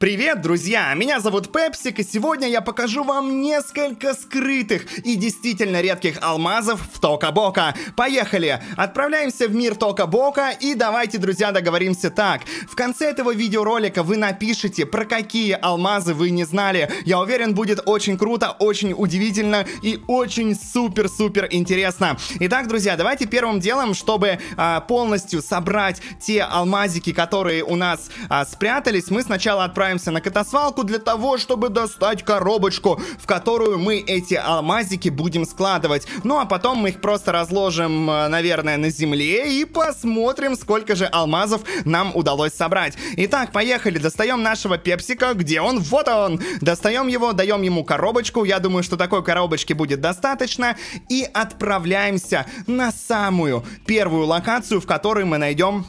Привет, друзья! Меня зовут Пепсик, и сегодня я покажу вам несколько скрытых и действительно редких алмазов в Тока-Бока. Поехали! Отправляемся в мир Тока-Бока, и давайте, друзья, договоримся так. В конце этого видеоролика вы напишите, про какие алмазы вы не знали. Я уверен, будет очень круто, очень удивительно и очень супер-супер интересно. Итак, друзья, давайте первым делом, чтобы а, полностью собрать те алмазики, которые у нас а, спрятались, мы сначала отправим отправимся на катасвалку для того, чтобы достать коробочку, в которую мы эти алмазики будем складывать. Ну а потом мы их просто разложим, э, наверное, на земле и посмотрим, сколько же алмазов нам удалось собрать. Итак, поехали, достаем нашего пепсика, где он? Вот он! Достаем его, даем ему коробочку, я думаю, что такой коробочки будет достаточно, и отправляемся на самую первую локацию, в которой мы найдем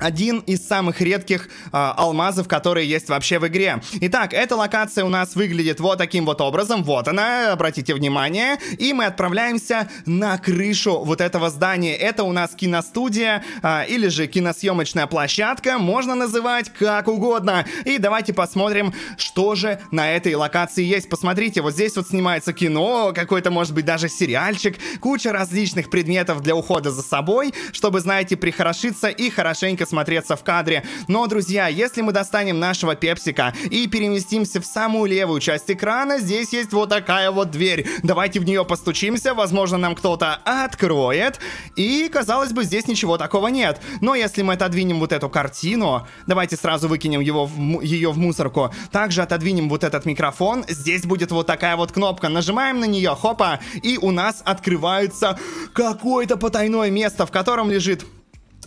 один из самых редких э, алмазов, которые есть вообще в игре. Итак, эта локация у нас выглядит вот таким вот образом. Вот она, обратите внимание. И мы отправляемся на крышу вот этого здания. Это у нас киностудия э, или же киносъемочная площадка. Можно называть как угодно. И давайте посмотрим, что же на этой локации есть. Посмотрите, вот здесь вот снимается кино, какой-то, может быть, даже сериальчик. Куча различных предметов для ухода за собой, чтобы, знаете, прихорошиться и хорошенько смотреться в кадре. Но, друзья, если мы достанем нашего пепсика и переместимся в самую левую часть экрана, здесь есть вот такая вот дверь. Давайте в нее постучимся, возможно, нам кто-то откроет. И, казалось бы, здесь ничего такого нет. Но если мы отодвинем вот эту картину, давайте сразу выкинем его в, ее в мусорку. Также отодвинем вот этот микрофон, здесь будет вот такая вот кнопка. Нажимаем на нее, хопа, и у нас открывается какое-то потайное место, в котором лежит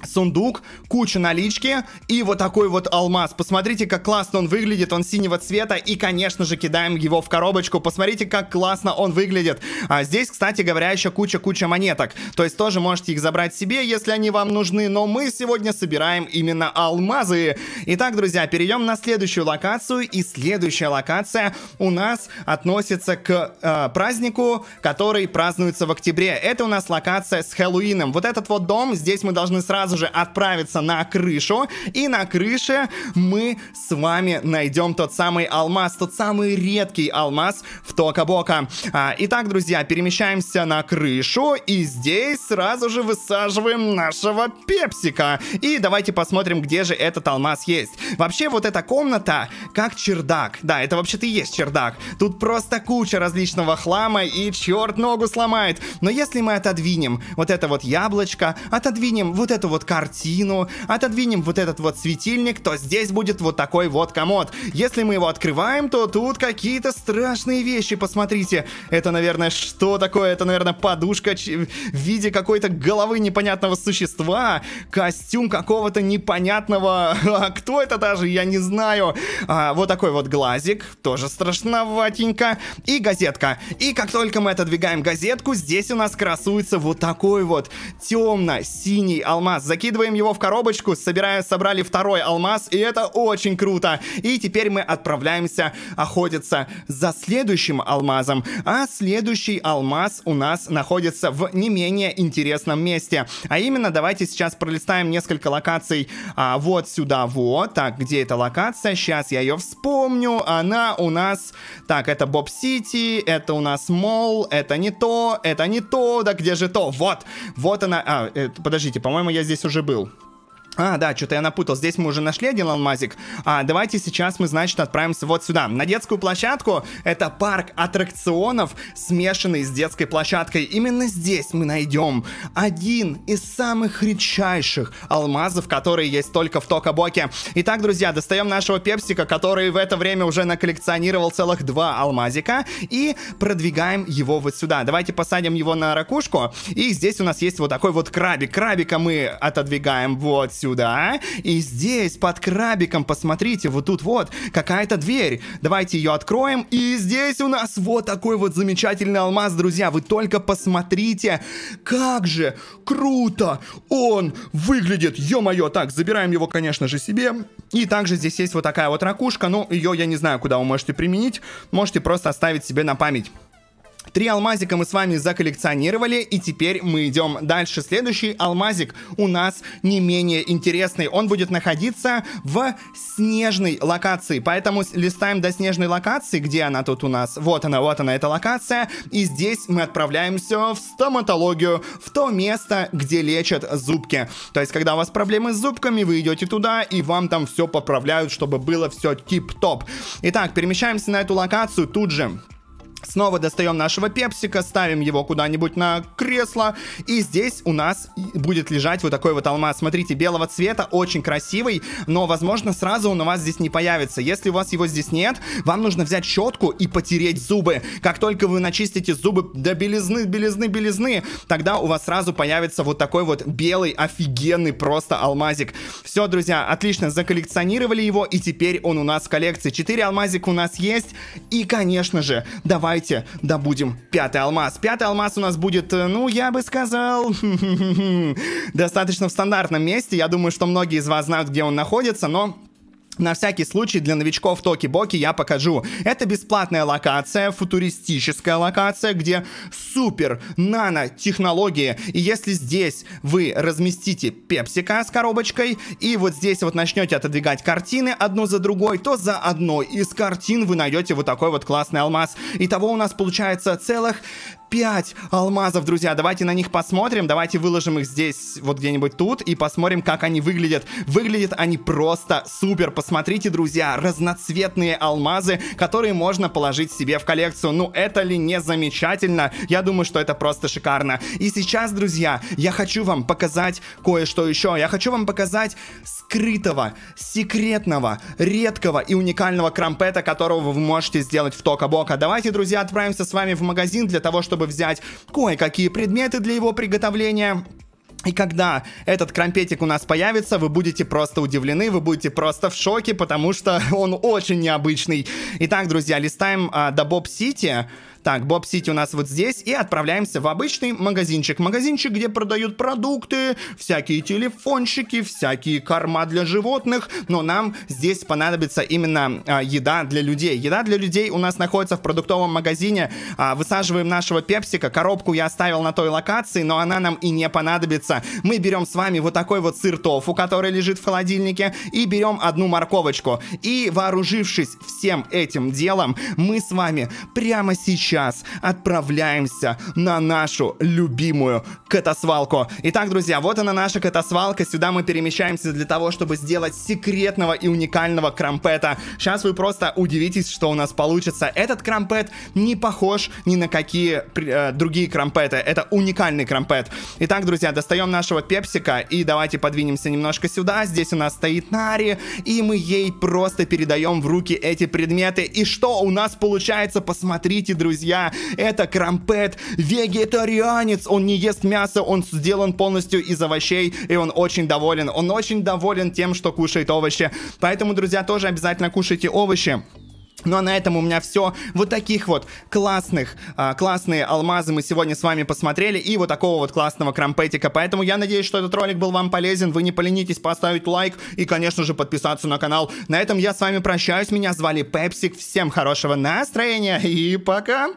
сундук, куча налички и вот такой вот алмаз. Посмотрите, как классно он выглядит, он синего цвета и, конечно же, кидаем его в коробочку. Посмотрите, как классно он выглядит. А здесь, кстати говоря, еще куча-куча монеток. То есть тоже можете их забрать себе, если они вам нужны, но мы сегодня собираем именно алмазы. Итак, друзья, перейдем на следующую локацию и следующая локация у нас относится к э, празднику, который празднуется в октябре. Это у нас локация с Хэллоуином. Вот этот вот дом, здесь мы должны сразу сразу же отправиться на крышу. И на крыше мы с вами найдем тот самый алмаз, тот самый редкий алмаз в Тока-Бока. А, итак, друзья, перемещаемся на крышу. И здесь сразу же высаживаем нашего пепсика. И давайте посмотрим, где же этот алмаз есть. Вообще, вот эта комната как чердак. Да, это вообще-то и есть чердак. Тут просто куча различного хлама и черт ногу сломает. Но если мы отодвинем вот это вот яблочко, отодвинем вот эту вот вот картину, отодвинем вот этот вот светильник, то здесь будет вот такой вот комод. Если мы его открываем, то тут какие-то страшные вещи, посмотрите. Это, наверное, что такое? Это, наверное, подушка в виде какой-то головы непонятного существа, костюм какого-то непонятного... А кто это даже? Я не знаю. А, вот такой вот глазик, тоже страшноватенько. И газетка. И как только мы отодвигаем газетку, здесь у нас красуется вот такой вот темно-синий алмаз закидываем его в коробочку, собирая, собрали второй алмаз, и это очень круто. И теперь мы отправляемся охотиться за следующим алмазом, а следующий алмаз у нас находится в не менее интересном месте. А именно, давайте сейчас пролистаем несколько локаций а, вот сюда, вот. Так, где эта локация? Сейчас я ее вспомню. Она у нас... Так, это Боб Сити, это у нас Мол, это не то, это не то, да где же то? Вот, вот она... А, э, подождите, по-моему, я здесь уже был. А, да, что-то я напутал. Здесь мы уже нашли один алмазик. А, давайте сейчас мы, значит, отправимся вот сюда. На детскую площадку. Это парк аттракционов, смешанный с детской площадкой. Именно здесь мы найдем один из самых редчайших алмазов, которые есть только в Токабоке. Итак, друзья, достаем нашего пепсика, который в это время уже наколлекционировал целых два алмазика. И продвигаем его вот сюда. Давайте посадим его на ракушку. И здесь у нас есть вот такой вот крабик. Крабика мы отодвигаем вот сюда. И здесь под крабиком, посмотрите, вот тут вот какая-то дверь. Давайте ее откроем. И здесь у нас вот такой вот замечательный алмаз, друзья. Вы только посмотрите, как же круто он выглядит. Ё-моё, так, забираем его, конечно же, себе. И также здесь есть вот такая вот ракушка. Ну, ее я не знаю, куда вы можете применить. Можете просто оставить себе на память. Три алмазика мы с вами заколлекционировали, и теперь мы идем дальше. Следующий алмазик у нас не менее интересный. Он будет находиться в снежной локации, поэтому листаем до снежной локации, где она тут у нас. Вот она, вот она, эта локация. И здесь мы отправляемся в стоматологию, в то место, где лечат зубки. То есть, когда у вас проблемы с зубками, вы идете туда, и вам там все поправляют, чтобы было все тип-топ. Итак, перемещаемся на эту локацию тут же. Снова достаем нашего пепсика, ставим его куда-нибудь на кресло. И здесь у нас будет лежать вот такой вот алмаз. Смотрите, белого цвета, очень красивый, но, возможно, сразу он у вас здесь не появится. Если у вас его здесь нет, вам нужно взять щетку и потереть зубы. Как только вы начистите зубы до белизны, белизны, белизны, тогда у вас сразу появится вот такой вот белый, офигенный просто алмазик. Все, друзья, отлично, заколлекционировали его, и теперь он у нас в коллекции. Четыре алмазика у нас есть. И, конечно же, давай давайте добудем пятый алмаз. Пятый алмаз у нас будет, э, ну, я бы сказал, достаточно в стандартном месте. Я думаю, что многие из вас знают, где он находится, но на всякий случай для новичков Токи-Боки я покажу. Это бесплатная локация, футуристическая локация, где супер нано-технологии. И если здесь вы разместите пепсика с коробочкой, и вот здесь вот начнете отодвигать картины одну за другой, то за одной из картин вы найдете вот такой вот классный алмаз. Итого у нас получается целых 5 алмазов, друзья. Давайте на них посмотрим. Давайте выложим их здесь, вот где-нибудь тут, и посмотрим, как они выглядят. Выглядят они просто супер. Посмотрите, друзья, разноцветные алмазы, которые можно положить себе в коллекцию. Ну, это ли не замечательно? Я думаю, что это просто шикарно. И сейчас, друзья, я хочу вам показать кое-что еще. Я хочу вам показать скрытого, секретного, редкого и уникального крампета, которого вы можете сделать в Тока-Бока. Давайте, друзья, отправимся с вами в магазин для того, чтобы взять кое-какие предметы для его приготовления. И когда этот крампетик у нас появится, вы будете просто удивлены, вы будете просто в шоке, потому что он очень необычный. Итак, друзья, листаем а, до Боб Сити. Так, Боб Сити у нас вот здесь. И отправляемся в обычный магазинчик. Магазинчик, где продают продукты, всякие телефончики, всякие корма для животных. Но нам здесь понадобится именно а, еда для людей. Еда для людей у нас находится в продуктовом магазине. А, высаживаем нашего пепсика. Коробку я оставил на той локации, но она нам и не понадобится. Мы берем с вами вот такой вот сыр тофу, который лежит в холодильнике, и берем одну морковочку. И вооружившись всем этим делом, мы с вами прямо сейчас сейчас отправляемся на нашу любимую катасвалку. Итак, друзья, вот она наша катасвалка. Сюда мы перемещаемся для того, чтобы сделать секретного и уникального крампета. Сейчас вы просто удивитесь, что у нас получится. Этот крампет не похож ни на какие э, другие крампеты. Это уникальный крампет. Итак, друзья, достаем нашего пепсика и давайте подвинемся немножко сюда. Здесь у нас стоит Нари, и мы ей просто передаем в руки эти предметы. И что у нас получается? Посмотрите, друзья друзья. Это Крампет, вегетарианец. Он не ест мясо, он сделан полностью из овощей, и он очень доволен. Он очень доволен тем, что кушает овощи. Поэтому, друзья, тоже обязательно кушайте овощи. Ну а на этом у меня все. Вот таких вот классных, а, классные алмазы мы сегодня с вами посмотрели. И вот такого вот классного крампетика. Поэтому я надеюсь, что этот ролик был вам полезен. Вы не поленитесь поставить лайк и, конечно же, подписаться на канал. На этом я с вами прощаюсь. Меня звали Пепсик. Всем хорошего настроения и пока!